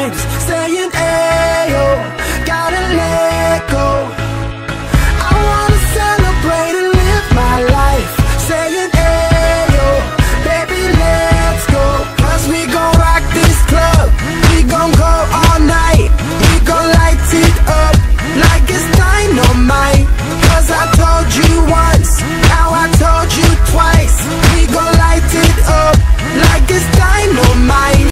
Just.